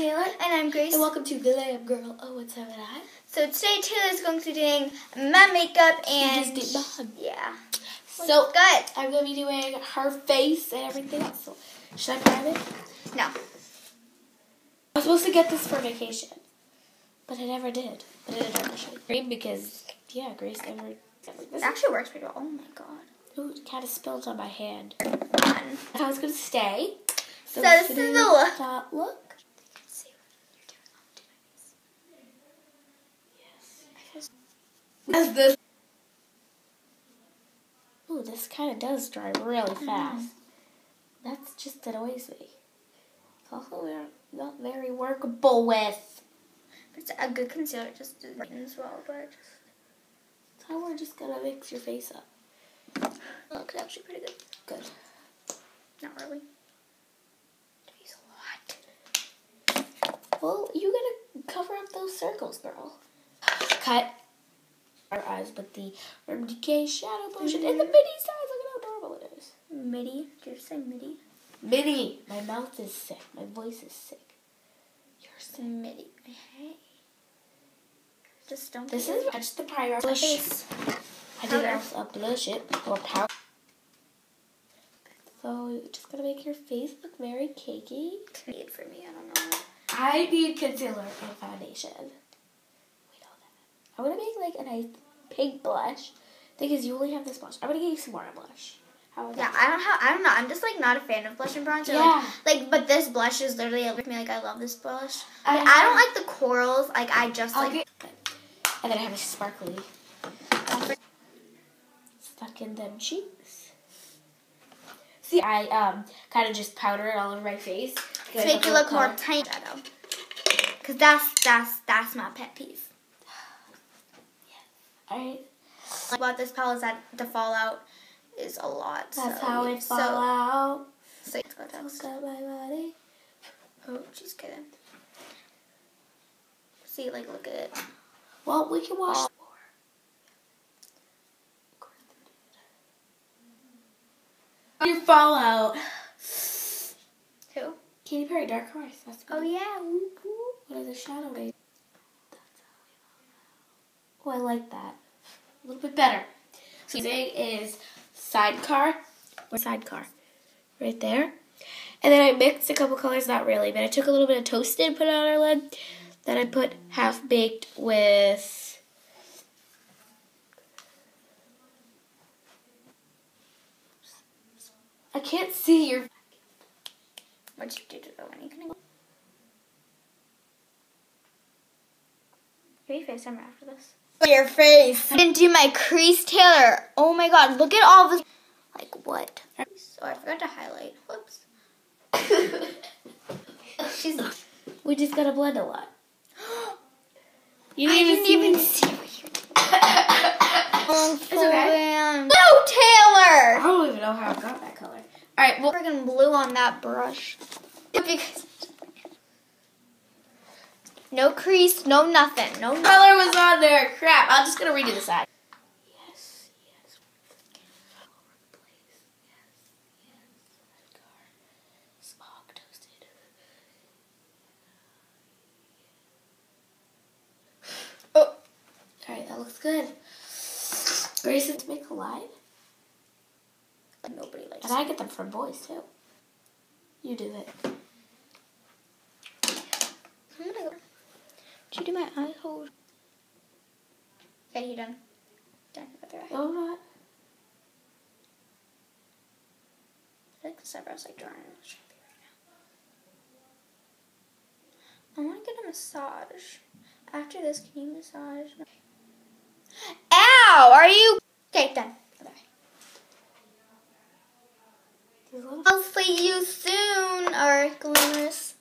Taylor. And I'm Grace. And welcome to Glam Girl 079. So today Taylor's going to be doing my makeup and just did mine. yeah. So Good. I'm gonna be doing her face and everything else. So should I grab it? No. I was supposed to get this for vacation, but I never did. But I did actually. Because yeah, Grace never. It This actually works pretty well. Oh my god. Ooh, it kind of spilled on my hand. I was gonna stay. So this is the look. Look. See Yes. As this. Ooh, this kind of does dry really mm-hmm. fast. That's just annoys me. It's also not very workable with. It's a good concealer. Just as well, but just So we're just gonna mix your face up. Oh, looks actually pretty good. Good. Not really. Face a lot. Well, you gotta cover up those circles, girl. Cut our eyes with the Decay Shadow Potion and the mini size. Look at how adorable it is. Midi. Did you say midi? Mini. My mouth is sick. My voice is sick. You're sick. Midi. Hey. Just don't. This is touch the prior blush. face. I did also a blush it or powder. So you're just gonna make your face look very cakey. Made for me. I don't know. I need concealer and foundation. We know that. I'm gonna make like a nice pink blush. because you only have this blush. I'm gonna get you some more blush. How Yeah? I don't have. I don't know. I'm just like not a fan of blush and bronzer. Yeah. Like, like, but this blush is literally with me. Like, I love this blush. I Like, I, don't like the corals. Like, I just I'll like. get- And then I have a sparkly stuck in them cheeks. See, I um kind of just powder it all over my face to make you look more tiny shadow. Cause that's that's that's my pet peeve. Alright, Like about this palette is that the fallout is a lot. that's so, how it fall so, out. So let's go down. Got my body. Oh, she's kidding. See, like, look at it. Well, we can watch. Oh. Your fallout. Who? Katy Perry, Dark Horse. That's Oh yeah. What are the shadow days? Oh, I like that. A little bit better. So using is sidecar. Sidecar. Right there. And then I mixed a couple colors, not really, but I took a little bit of toasted, put it on our lid. Then I put half baked with I can't see your to the one? You can go. Your face camera after this. Your face. I didn't do my crease, Taylor. Oh my god, look at all this. Like what? Oh, I forgot to highlight. Whoops. She's. We just gotta blend a lot. You I didn't didn't even see what you're doing. It's okay. No, Taylor. I don't even know how I got that color. All right, well, Friggin' blue on that brush. Because no crease, no nothing, no. color was on there. Crap! I'm just gonna redo the side. Yes, yes. All over the place. Yes, yes. Red car. Smog toasted. Oh. All right, that looks good. Grayson's make a line, Nobody likes. and I get them from boys too. You do it. I'm gonna go. Did you do my eye hole? Okay, you done. Done. with Other eye. Not. I think this eyebrow's like should be right now. I want to get a massage. After this, can you massage? my- Ow! Are you? Okay, done. Other eye. I'll see you soon, our glamorous